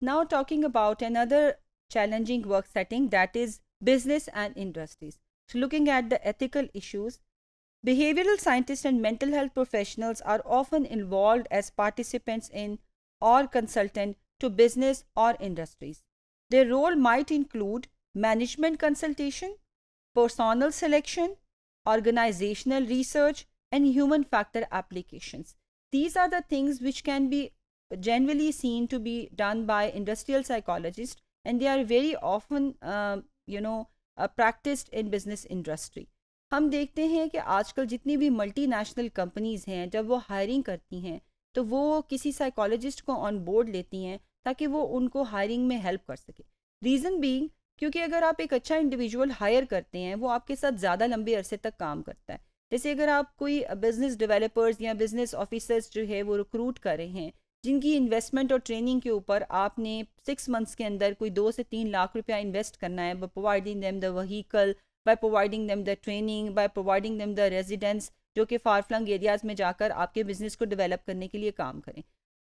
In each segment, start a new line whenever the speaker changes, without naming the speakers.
Now talking about another challenging work setting that is business and industries. So looking at the ethical issues, behavioral scientists and mental health professionals are often involved as participants in or consultant to business or industries. Their role might include management consultation, personnel selection, organizational research, and human factor applications. These are the things which can be generally seen to be done by industrial psychologists and they are very often uh, you know uh, practiced in business industry. हम देखते हैं कि आजकल जितनी भी multinational companies हैं जब वो हायरिंग करती हैं तो वो किसी साइकोलॉजिस्ट को ऑन बोर्ड लेती हैं ताकि वो उनको हायरिंग में हेल्प कर सके। रीज़न बीइंग क्योंकि अगर आप एक अच्छा इंडिविजुअल हायर करते हैं वो आपके साथ ज़्यादा लंबे अरसे तक काम करता है। जैसे अगर आप कोई बिज़नेस डेवलपर्स या बिज़नेस ऑफिसर्स जो है वो रिक्रूट कर रहे हैं जिनकी इन्वेस्टमेंट और ट्रेनिंग के ऊपर आपने सिक्स मंथ्स के अंदर कोई दो से तीन लाख रुपया इन्वेस्ट करना है by providing them the vehicle by providing them the training by providing them the residence जो कि फार फ्लंग एरियाज़ में जाकर आपके बिज़नेस को डेवलप करने के लिए काम करें।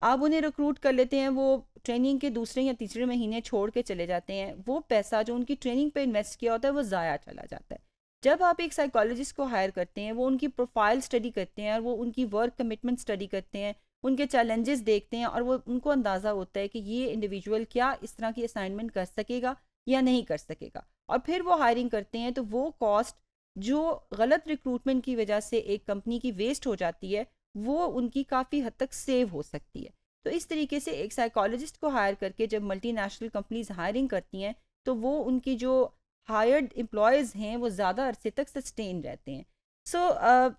आप उन्हें रिक्रूट कर लेते हैं, वो ट्रेनिंग के दूसरे या तीसरे महीने छोड़ के चले जाते हैं। वो पैसा जो उनकी ट्रेनिंग पे इन्वेस्ट किया होता है, वो ज़ाया चला जाता है। जब आप एक साइकोलॉजिस्ट को हायर करते हैं, वो उनकी प्रोफ़ाइल स्टडी करते हैं और वो उनकी वर्क कमिटमेंट स्टडी करते हैं उनके चैलेंजेस देखते हैं और वो उनको अंदाज़ा होता है कि ये इंडिविजुअल क्या इस तरह की असाइनमेंट कर सकेगा या नहीं कर सकेगा। और फिर वो हायरिंग करते हैं तो वो कॉस्ट जो गलत रिक्रूटमेंट की वजह से एक कंपनी की वेस्ट हो जाती है वो उनकी काफ़ी हद तक सेव हो सकती है। तो इस तरीके से एक साइकोलॉजिस्ट को हायर करके जब मल्टीनेशनल कंपनीज़ हायरिंग करती हैं तो वो उनकी जो हायर्ड एम्प्लॉयज़ हैं वो ज़्यादा अरसे तक सस्टेन रहते हैं। So so,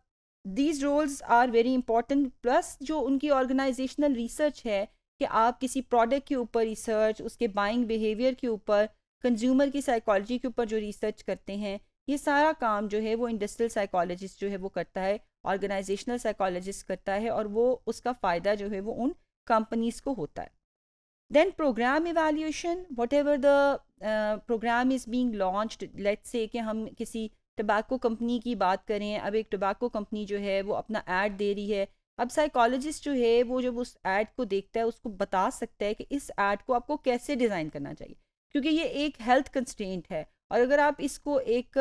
these roles are very important plus जो उनकी ऑर्गेनाइजेशनल रिसर्च है कि आप किसी प्रोडक्ट के ऊपर रिसर्च उसके बाइंग बिहेवियर के ऊपर कंज्यूमर की साइकोलॉजी के ऊपर जो रिसर्च करते हैं, ये सारा काम जो है वो इंडस्ट्रियल साइकोलॉजिस्ट जो है वो करता है ऑर्गेनाइजेशनल साइकोलॉजिस्ट करता है और वो उसका फ़ायदा जो है वो उन कंपनीज़ को होता है। Then programme evaluation whatever the programme is being launched let's say कि हम किसी टबाको कंपनी की बात करें, अब एक टबाको कंपनी जो है, वो अपना ऐड दे रही है। अब साइकोलॉजिस्ट जो है, वो जब उस ऐड को देखता है, उसको बता सकता है कि इस ऐड को आपको कैसे डिज़ाइन करना चाहिए, क्योंकि ये एक हेल्थ कंस्टेंट है। और अगर आप इसको एक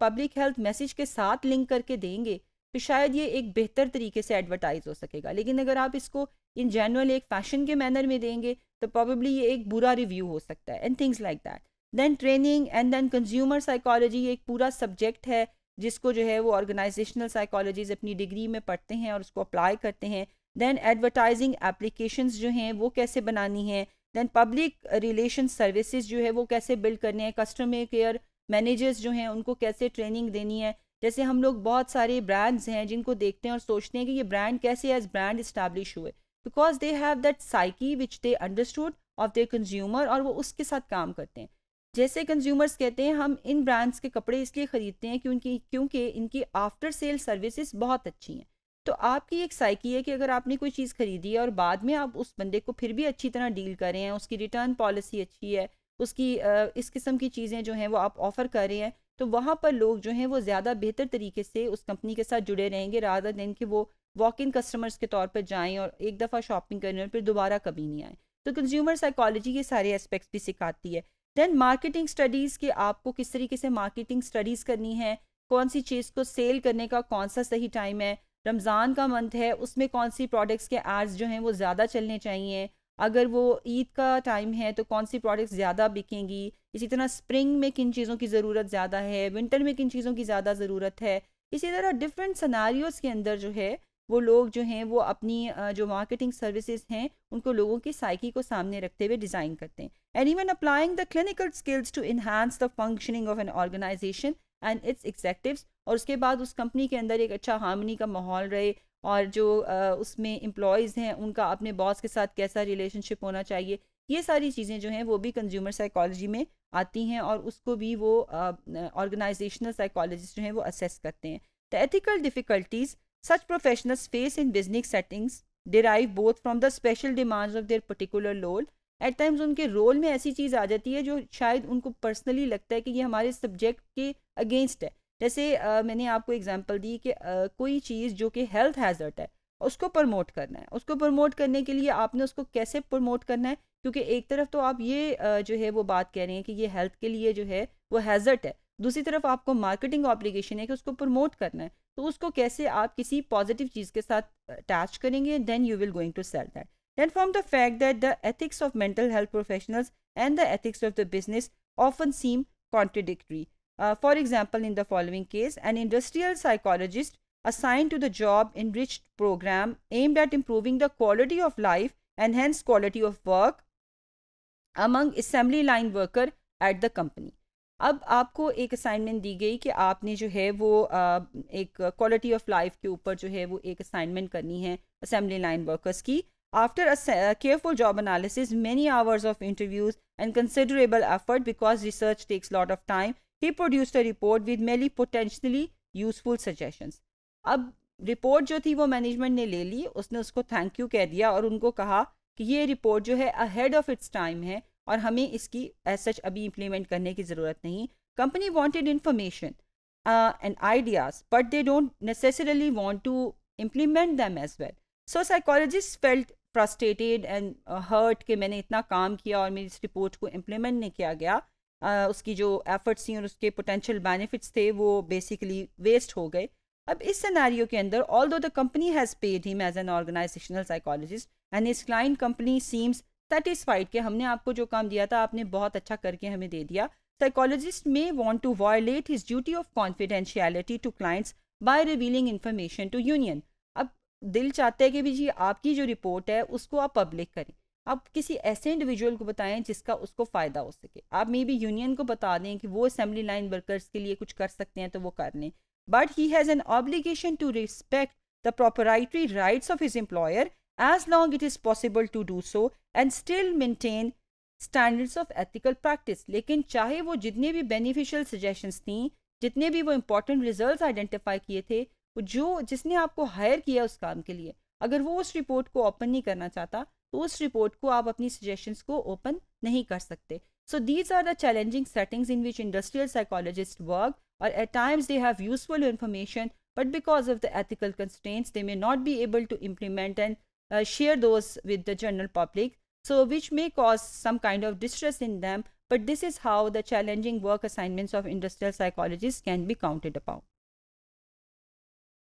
पब्लिक हेल्थ मैसेज के साथ लिंक करके देंगे तो शायद ये एक बेहतर तरीके से एडवर्टाइज हो सकेगा। लेकिन अगर आप इसको इन जनरल एक फ़ैशन के मैनर में देंगे तो प्रॉबली ये एक बुरा रिव्यू हो सकता है and things like that then training and then consumer psychology एक पूरा सब्जेक्ट है, जिसको जो है वो ऑर्गेनाइजेशनल साइकोलॉजीज अपनी डिग्री में पढ़ते हैं और उसको अप्लाई करते हैं। देन एडवर्टाइजिंग एप्लीकेशंस जो हैं, वो कैसे बनानी है? देन पब्लिक रिलेशन सर्विसेज़ जो है, वो कैसे बिल्ड करने हैं? कस्टमर केयर मैनेजर्स जो हैं, उनको कैसे ट्रेनिंग देनी है? जैसे हम लोग बहुत सारे ब्रांड्स हैं, जिनको देखते हैं और सोचते हैं कि ये ब्रांड कैसे एज ब्रांड इस्टेब्लिश हुए। Because they have that psyche which they understood of their consumer और वो उसके साथ काम करते हैं। जैसे कंज्यूमर्स कहते हैं, हम इन ब्रांड्स के कपड़े इसलिए ख़रीदते हैं क्योंकि क्योंकि इनकी आफ्टर सेल सर्विसेज़ बहुत अच्छी हैं। तो आपकी एक साइकी है कि अगर आपने कोई चीज़ खरीदी है और बाद में आप उस बंदे को फिर भी अच्छी तरह डील कर रहे हैं, उसकी रिटर्न पॉलिसी अच्छी है, उसकी इस किस्म की चीज़ें जो हैं वो आप ऑफ़र कर रहे हैं तो वहाँ पर लोग जो हैं वो ज़्यादा बेहतर तरीके से उस कंपनी के साथ जुड़े रहेंगे राधा दिन कि वो वॉक इन कस्टमर्स के तौर पर जाएँ और एक दफ़ा शॉपिंग करें और फिर दोबारा कभी नहीं आए। तो कंज्यूमर साइकोलॉजी के सारे एस्पेक्ट्स भी सिखाती है। देन मार्केटिंग स्टडीज़ के आपको किस तरीके से मार्केटिंग स्टडीज़ करनी है? कौन सी चीज़ को सेल करने का कौन सा सही टाइम है? रमज़ान का मंथ है, उसमें कौन सी प्रोडक्ट्स के एड्स जो हैं वो ज़्यादा चलने चाहिए? अगर वो ईद का टाइम है तो कौन सी प्रोडक्ट्स ज़्यादा बिकेंगी? इसी तरह स्प्रिंग में किन चीज़ों की ज़रूरत ज़्यादा है? विंटर में किन चीज़ों की ज़्यादा ज़रूरत है? इसी तरह डिफरेंट सनारियोज़ के अंदर जो है, वो लोग जो हैं, वो अपनी जो मार्केटिंग सर्विसेज़ हैं, उनको लोगों की साइकी को सामने रखते हुए डिज़ाइन करते हैं। And even applying the clinical skills to enhance the functioning of an organisation and its executives और उसके बाद उस कंपनी के अंदर एक अच्छा हार्मनी का माहौल रहे और जो उसमें एम्प्लॉयज़ हैं, उनका अपने बॉस के साथ कैसा रिलेशनशिप होना चाहिए, ये सारी चीज़ें जो हैं वो भी कंज्यूमर साइकोलॉजी में आती हैं और उसको भी वो ऑर्गेनाइजेशनल साइकोलॉजिस्ट जो हैं वो असेस करते हैं। The ethical difficulties Such professionals face in business settings derive both from the special demands of their particular role at times उनके रोल में ऐसी चीज़ आ जाती है जो शायद उनको पर्सनली लगता है कि ये हमारे सब्जेक्ट के अगेंस्ट है। जैसे uh, मैंने आपको एग्जांपल दी कि uh, कोई चीज़ जो कि हेल्थ हैज़र्ट है उसको प्रमोट करना है। उसको प्रमोट करने के लिए आपने उसको कैसे प्रमोट करना है? क्योंकि एक तरफ़ तो आप ये जो है वो बात कह रहे हैं कि ये हेल्थ के लिए जो है वो हैज़र्ट है। दूसरी तरफ़ आपको मार्केटिंग ऑब्लिगेशन है कि उसको प्रमोट करना है। तो उसको कैसे आप किसी पॉजिटिव चीज़ के साथ अटैच करेंगे then you will going to sell that then from the fact that the ethics of mental health professionals and the ethics of the business often seem contradictory for example in the following case an industrial psychologist assigned to the job enriched program aimed at improving the quality of life and hence quality of work among assembly line worker at the company अब आपको एक assignment दी गई कि आपने जो है वो आ, एक क्वालिटी ऑफ लाइफ के ऊपर जो है वो एक असाइनमेंट करनी है असेंबली लाइन वर्कर्स की after a careful job analysis many hours of interviews and considerable effort because research takes lot of time he produced a report with many potentially useful suggestions अब report जो थी वो management ने ले ली, उसने उसको thank you कह दिया और उनको कहा कि ये रिपोर्ट जो है अहेड ऑफ़ इट्स टाइम है और हमें इसकी एज सच अभी इम्प्लीमेंट करने की ज़रूरत नहीं। Company wanted information and ideas but they don't necessarily want to implement them as well so psychologist felt frustrated and hurt कि मैंने इतना काम किया और मेरी इस रिपोर्ट को इम्प्लीमेंट नहीं किया गया। uh, उसकी जो एफर्ट्स थी और उसके पोटेंशियल बेनिफिट्स थे वो बेसिकली वेस्ट हो गए। अब इस सिनारियो के अंदर although the company has paid him as an organizational psychologist and his client company seems satisfied कि हमने आपको जो काम दिया था आपने बहुत अच्छा करके हमें दे दिया। Psychologist may want to violate his duty of confidentiality to clients by revealing information to union दिल चाहते हैं कि भी जी, आपकी जो रिपोर्ट है, उसको आप पब्लिक करें। आप किसी ऐसे इंडिविजुअल को बताएँ जिसका उसको फ़ायदा हो सके। आप मे बी यूनियन को बता दें कि वो असेंबली लाइन वर्कर्स के लिए कुछ कर सकते हैं तो वो कर लें। But he has an obligation to respect the proprietary rights of his employer as long it is possible to do so and still maintain standards of ethical practice लेकिन चाहे वो जितने भी बेनिफिशियल सजेशन थी, जितने भी वो इंपॉर्टेंट रिज़ल्ट आइडेंटिफाई किए थे जो जिसने आपको हायर किया उस काम के लिए, अगर वो उस रिपोर्ट को ओपन नहीं करना चाहता तो उस रिपोर्ट को आप अपनी सजेशंस को ओपन नहीं कर सकते। So these are the challenging settings in which industrial psychologist work और at times they have useful information but because of the ethical constants they may not be able to implement and share those with the general public so which may cause some kind of distress in them but this is how the challenging work assignments of industrial psychologist can be counted about